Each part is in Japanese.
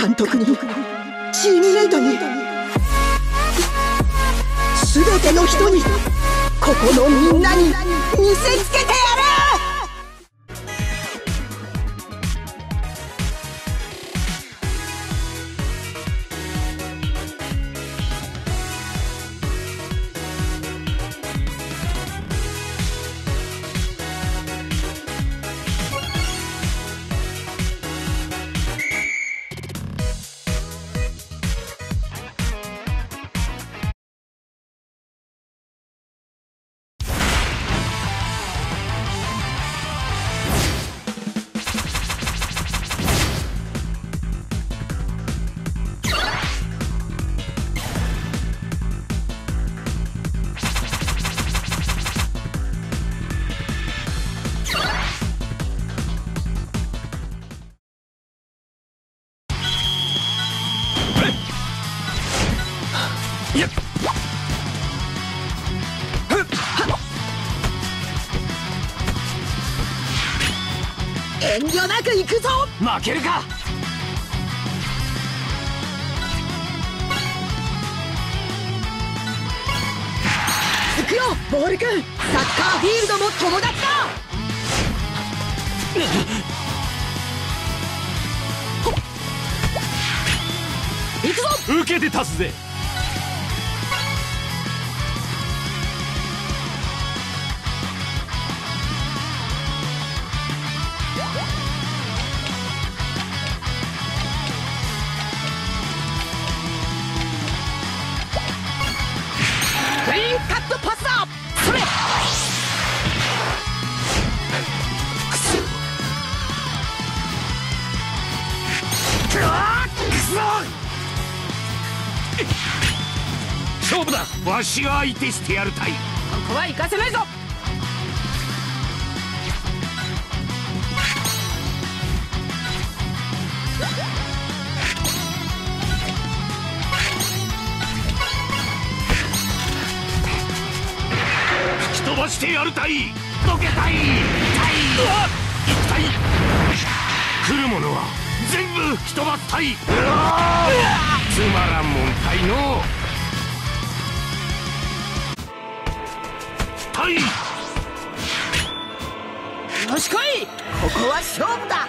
監督に。チームメイトに。全ての人に。ここのみんなに見せつけてやる。遠慮なく行くぞ。負けるか。行くよボール君サッカーフィールドも友達だ。行くぞ。受けて立つぜ相手してやるたい。ここは行かせないぞ。吹き飛ばしてやるたい。どけたい。たい。来るものは全部吹き飛ばすたい。つまらんもんたいのたい。よし来い。ここは勝負だ。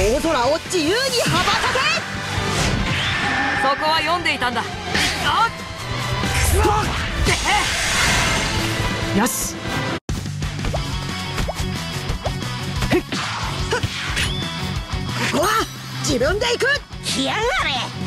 大空を自由に羽ばたけ！そこは読んでいたんだ。あっ！よし！ここは自分で行く！来やがれ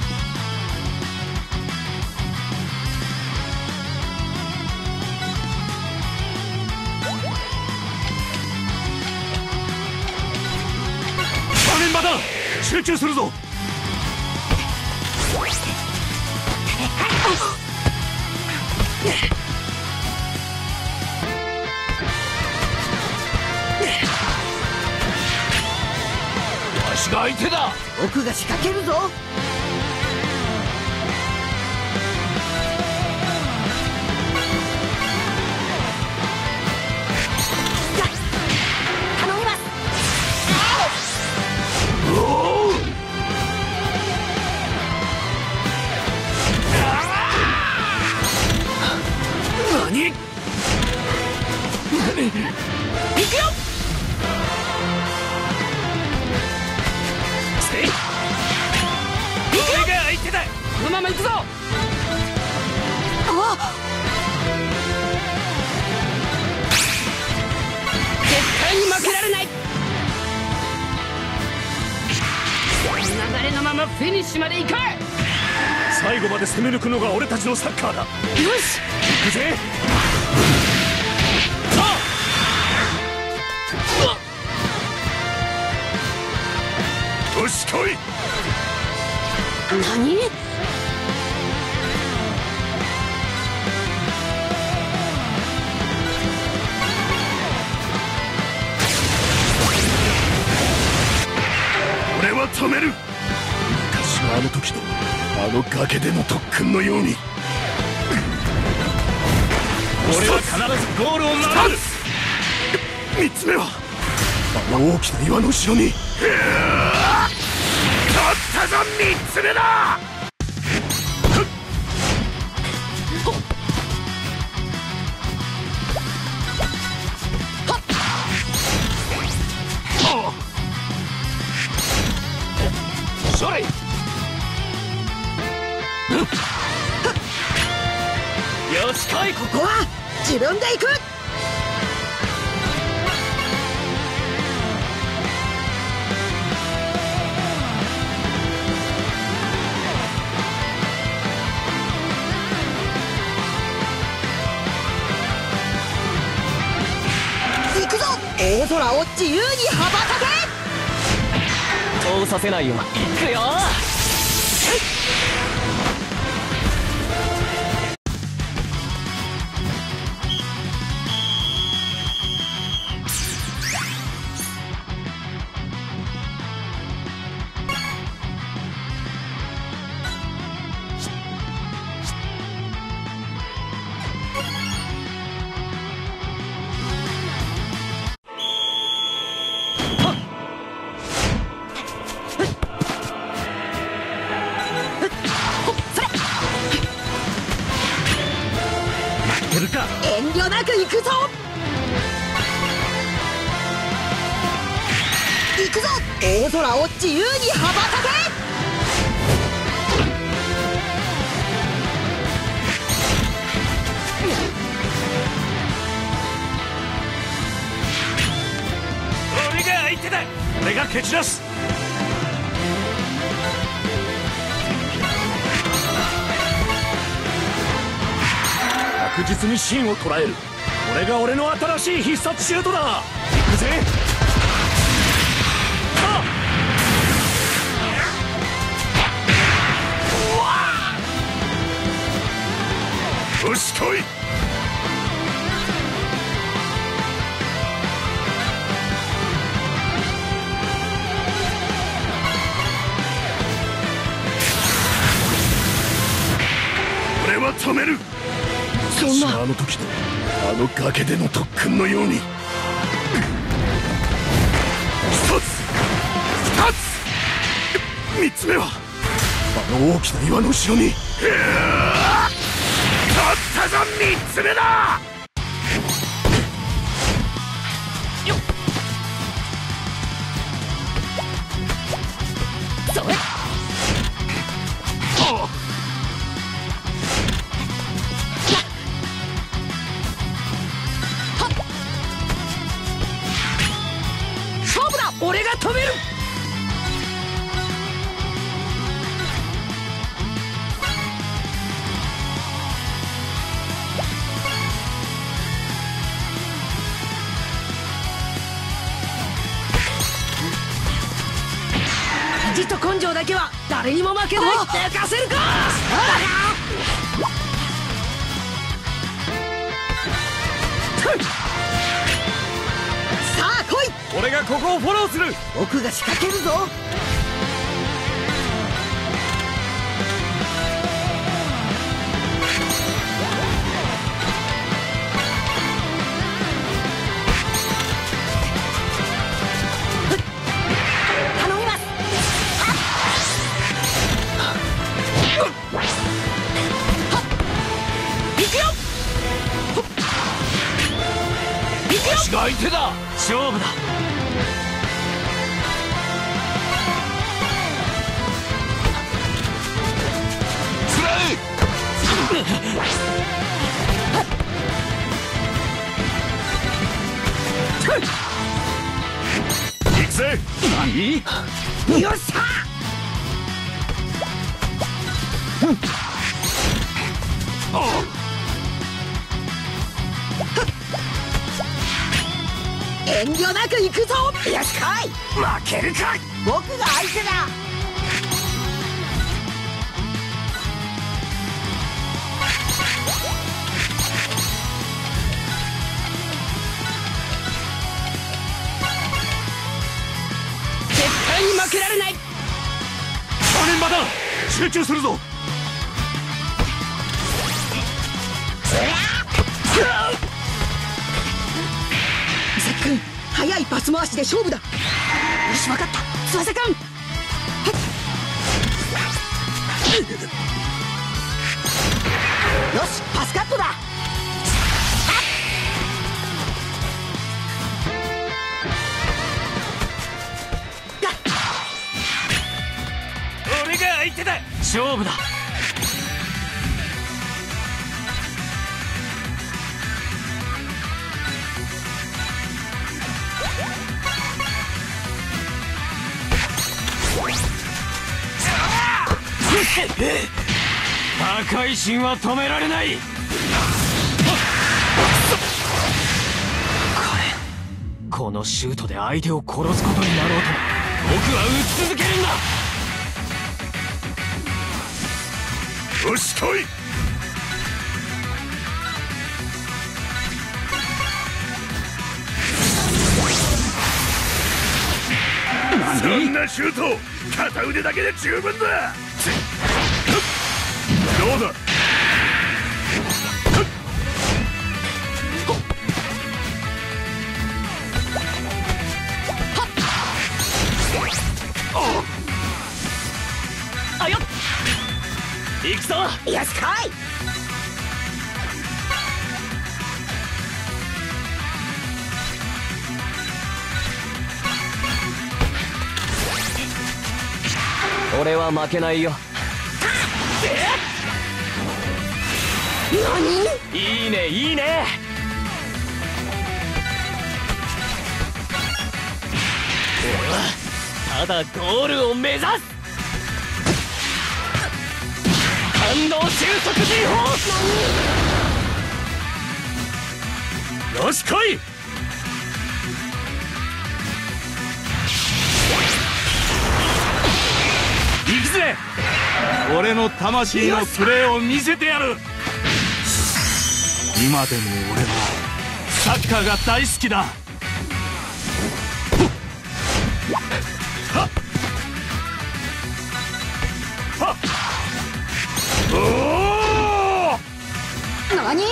集中するぞ。わしが相手だ。僕が仕掛けるぞ。せい俺が相手だこのまま行くぞあ絶対に負けられない流れのままフィニッシュまで行こ最後まで攻め抜くのが俺たちのサッカーだよし行くぜ何？俺は止める。昔のあの時のあの崖での特訓のように。俺は必ずゴールを守る。三つ目はあの大きな岩の後ろに取ったぞ三つ目だ。それよし来いここは自分で行く大空を自由に羽ばたけ!通させないよ行くよ俺が蹴散らす。確実に芯を捉える。これが俺の新しい必殺シュートだ。行くぜ。よし来い。止める。そんな。あの時のあの崖での特訓のように。一つ。二つ。三つ目は。あの大きな岩の後ろに。取ったぞ三つ目だにも負けない寝かせるか！さあ来い！俺がここをフォローする。僕が仕掛けるぞが相手だ。勝負だ。行くぜ。何？よっしゃ遠慮なく行くぞ！よし来い負けるか僕が相手だ！絶対に負けられない！正念場だ集中するぞ！伊速いパス回しで勝負だ。よし分かった。翼君よしパスカットだ。俺が相手だ。勝負だ破壊神は止められない。これこのシュートで相手を殺すことになろうとも僕は打ち続けるんだ。よし来い。そんなシュート片腕だけで十分だ。どうだ？あよっ。行くぞ。よし来い。俺は負けないよいいねいいね。俺はただゴールを目指す。感動収束人法よし来い。行くぜ。俺の魂のプレーを見せてやる。今でも俺はサッカーが大好きだ。何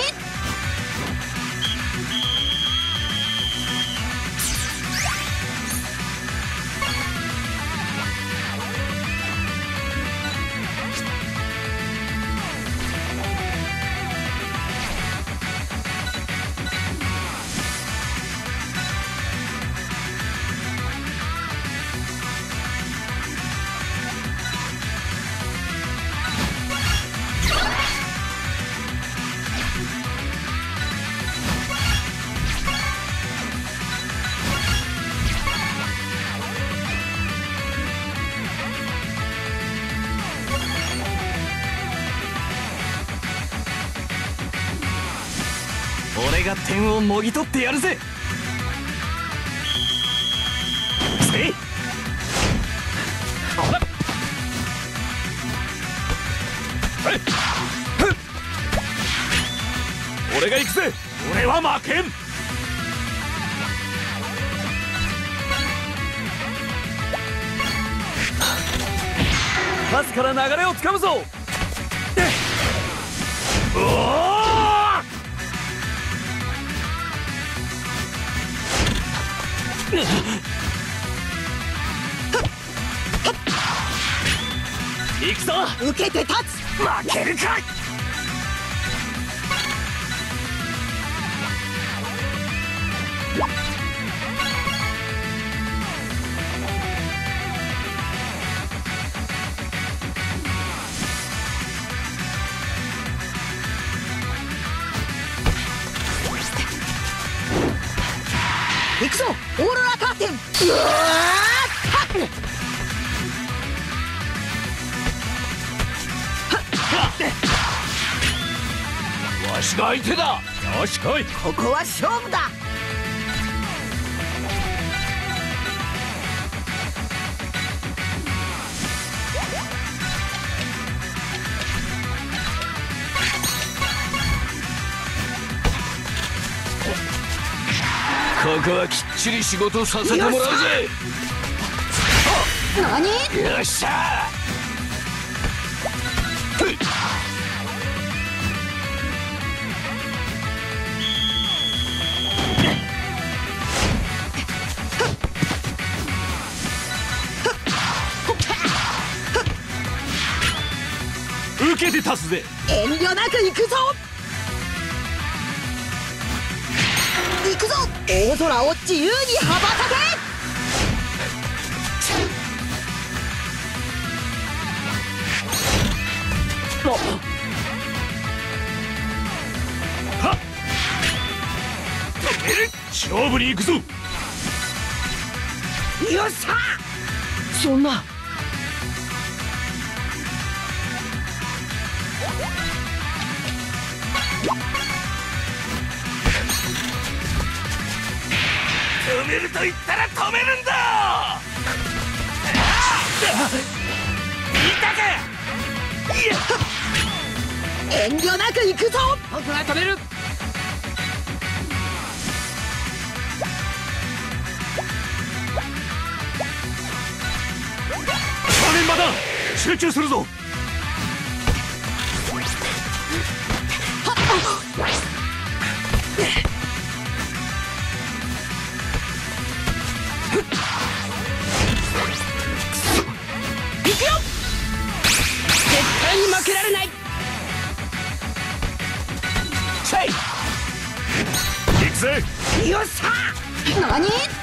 点をもぎ取ってやるぜ。せい。あら俺が行くぜ。俺は負けん。パスから流れをつかむぞ。おお行くぞ。受けて立つ。負けるか。行わしが相手だよし来いここは勝負だここはきっちり仕事させてもらうぜ。何？よっ。しゃ受けて立つぜ遠慮なく行くぞ行くぞ大空を自由に羽ばたけ！勝負に行くぞ！よっしゃ！そんな止めると言ったら止めるんだ！遠慮なく行くぞ！僕が止める！だ集中するぞ！絶対に負けられない。チェイ行くぜ。よっしゃ何？